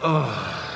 Oh.